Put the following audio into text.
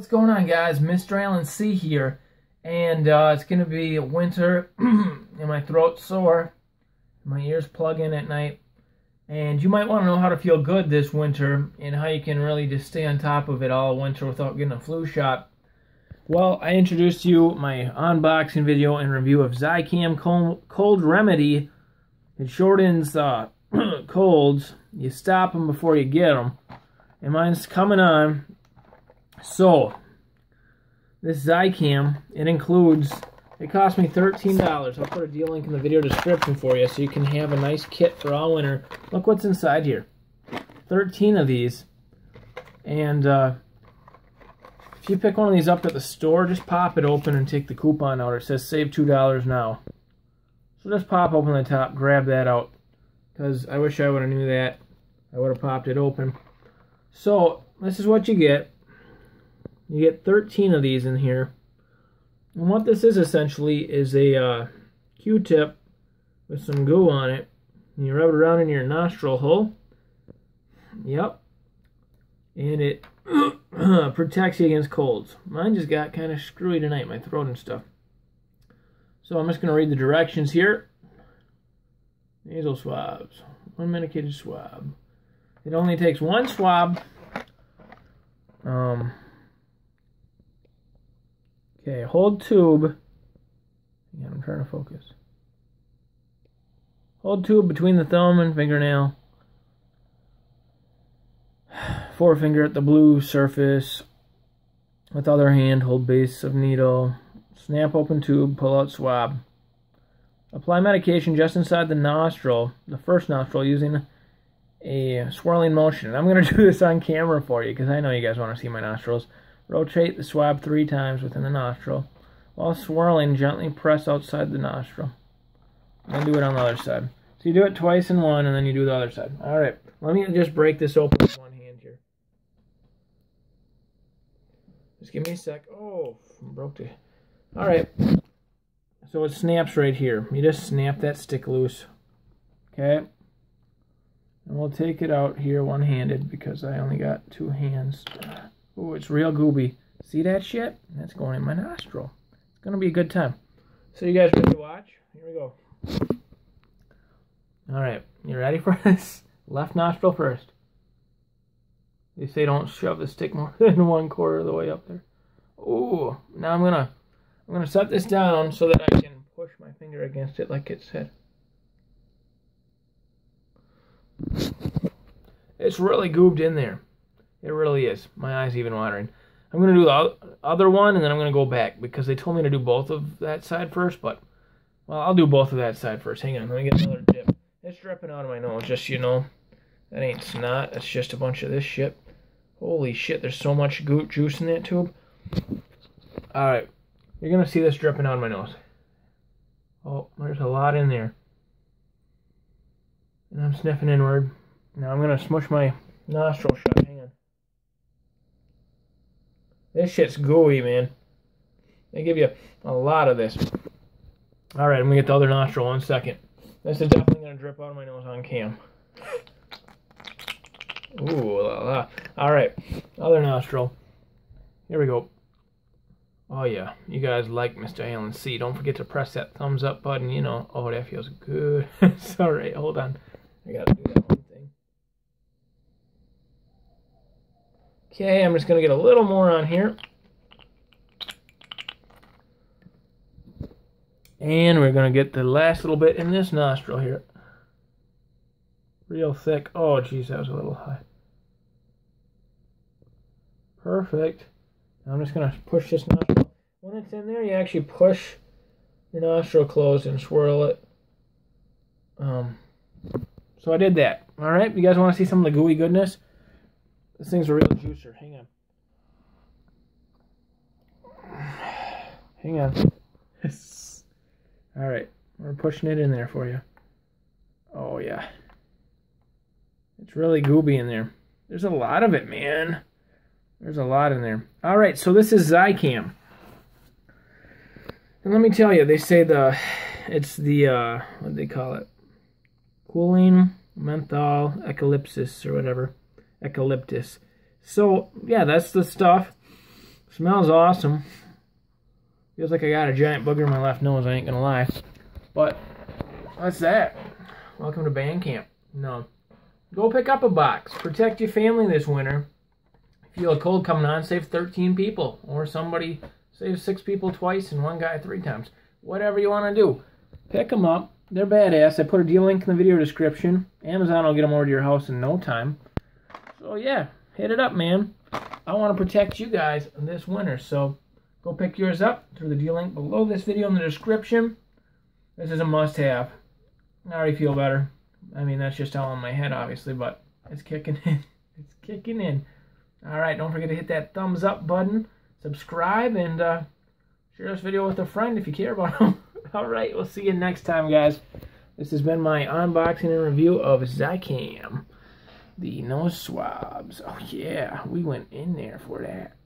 What's going on guys? Mr. Alan C here and uh, it's gonna be winter. And my throat's sore. My ears plug in at night. And you might want to know how to feel good this winter and how you can really just stay on top of it all winter without getting a flu shot. Well I introduced you my unboxing video and review of Zicam cold remedy. It shortens uh, colds. You stop them before you get them and mine's coming on so, this Zicam, it includes, it cost me $13. I'll put a deal link in the video description for you so you can have a nice kit for all winter. Look what's inside here. 13 of these. And uh, if you pick one of these up at the store, just pop it open and take the coupon out. It says save $2 now. So just pop open the top, grab that out. Because I wish I would have knew that. I would have popped it open. So, this is what you get. You get 13 of these in here. And what this is essentially is a uh, Q-tip with some goo on it. And you rub it around in your nostril hole. Yep. And it protects you against colds. Mine just got kind of screwy tonight, my throat and stuff. So I'm just going to read the directions here. Nasal swabs. One medicated swab. It only takes one swab. Um, Okay, hold tube. Yeah, I'm trying to focus. Hold tube between the thumb and fingernail. Forefinger at the blue surface. With other hand, hold base of needle. Snap open tube, pull out swab. Apply medication just inside the nostril, the first nostril, using a swirling motion. I'm going to do this on camera for you because I know you guys want to see my nostrils. Rotate the swab three times within the nostril. While swirling, gently press outside the nostril. And do it on the other side. So you do it twice in one, and then you do the other side. All right, let me just break this open with one hand here. Just give me a sec. Oh, broke it. All right. So it snaps right here. You just snap that stick loose. Okay. And we'll take it out here one-handed because I only got two hands. Oh, it's real gooby. See that shit? That's going in my nostril. It's going to be a good time. So you guys ready to watch? Here we go. All right, you ready for this? Left nostril first. They say don't shove the stick more than one quarter of the way up there. Ooh, now I'm gonna I'm gonna set this down so that I can push my finger against it like it said. It's really goobed in there. It really is. My eyes even watering. I'm going to do the other one, and then I'm going to go back, because they told me to do both of that side first, but, well, I'll do both of that side first. Hang on, let me get another dip. It's dripping out of my nose, just, you know, that ain't snot. That's just a bunch of this shit. Holy shit, there's so much goo juice in that tube. Alright, you're going to see this dripping out of my nose. Oh, there's a lot in there. And I'm sniffing inward. Now I'm going to smush my nostril shut. This shit's gooey, man. They give you a lot of this. Alright, I'm going to get the other nostril one second. This is definitely to drip out of my nose on cam. Ooh, la la. Alright, other nostril. Here we go. Oh yeah, you guys like Mr. Alan C. Don't forget to press that thumbs up button, you know. Oh, that feels good. Sorry, hold on. I gotta do that one Okay, I'm just going to get a little more on here. And we're going to get the last little bit in this nostril here. Real thick. Oh, geez, that was a little high. Perfect. I'm just going to push this nostril. When it's in there, you actually push your nostril closed and swirl it. Um, so I did that. All right, you guys want to see some of the gooey goodness? This thing's a real juicer. Hang on. Hang on. All right, we're pushing it in there for you. Oh yeah. It's really gooby in there. There's a lot of it, man. There's a lot in there. All right, so this is Zicam. And let me tell you, they say the, it's the, uh, what do they call it? Cooling menthol eucalyptus or whatever eucalyptus. So, yeah, that's the stuff. Smells awesome. Feels like I got a giant booger in my left nose, I ain't gonna lie. But that's that. Welcome to band camp. No. Go pick up a box. Protect your family this winter. If you feel a cold coming on, save 13 people. Or somebody save six people twice and one guy three times. Whatever you want to do. Pick them up. They're badass. I put a deal link in the video description. Amazon will get them over to your house in no time. So yeah, hit it up, man. I want to protect you guys this winter. So go pick yours up through the deal link below this video in the description. This is a must-have. I already feel better. I mean, that's just all in my head, obviously, but it's kicking in. It's kicking in. All right, don't forget to hit that thumbs up button, subscribe, and uh, share this video with a friend if you care about them. all right, we'll see you next time, guys. This has been my unboxing and review of Zicam, the nose swabs. Oh, yeah, we went in there for that.